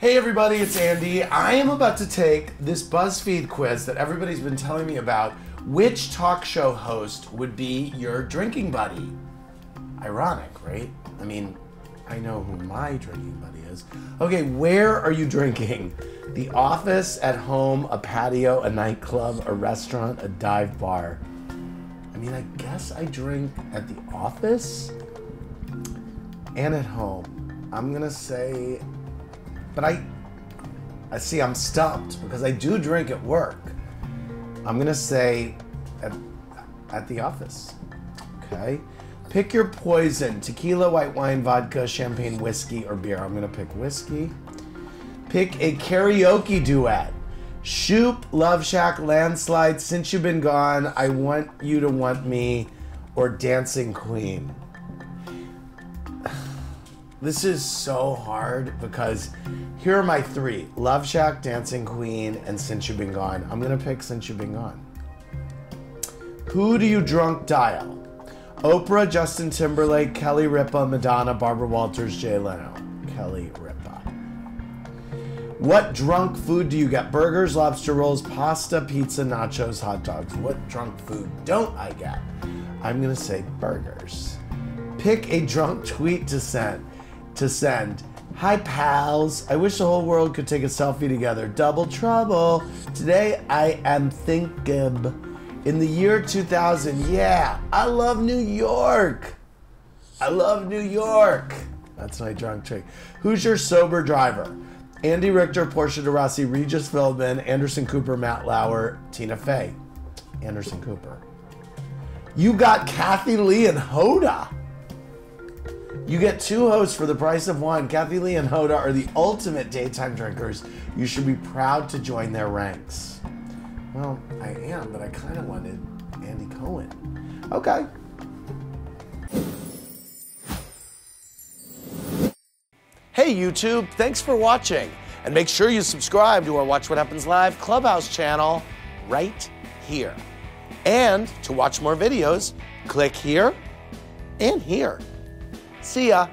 Hey everybody, it's Andy. I am about to take this BuzzFeed quiz that everybody's been telling me about. Which talk show host would be your drinking buddy? Ironic, right? I mean, I know who my drinking buddy is. Okay, where are you drinking? The office, at home, a patio, a nightclub, a restaurant, a dive bar. I mean, I guess I drink at the office and at home. I'm gonna say, but I, I see I'm stumped because I do drink at work. I'm gonna say at, at the office. Okay. Pick your poison tequila, white wine, vodka, champagne, whiskey, or beer. I'm gonna pick whiskey. Pick a karaoke duet. Shoop, Love Shack, Landslide, Since You've Been Gone, I Want You to Want Me, or Dancing Queen. This is so hard because here are my three Love Shack, Dancing Queen, and Since You've Been Gone. I'm gonna pick Since You've Been Gone. Who do you drunk dial? Oprah, Justin Timberlake, Kelly Ripa, Madonna, Barbara Walters, Jay Leno. Kelly Ripa. What drunk food do you get? Burgers, lobster rolls, pasta, pizza, nachos, hot dogs. What drunk food don't I get? I'm gonna say burgers. Pick a drunk tweet to send. To send. Hi pals. I wish the whole world could take a selfie together. Double trouble. Today I am thinking. In the year 2000, yeah, I love New York. I love New York. That's my drunk trick. Who's your sober driver? Andy Richter, Portia de Rossi, Regis Philbin, Anderson Cooper, Matt Lauer, Tina Fey. Anderson Cooper. You got Kathie Lee and Hoda. You get two hosts for the price of one. Kathie Lee and Hoda are the ultimate daytime drinkers. You should be proud to join their ranks. Well, I am, but I kind of wanted Andy Cohen. Okay. Hey YouTube, thanks for watching. And make sure you subscribe to our Watch What Happens Live Clubhouse channel right here. And to watch more videos, click here and here. See ya.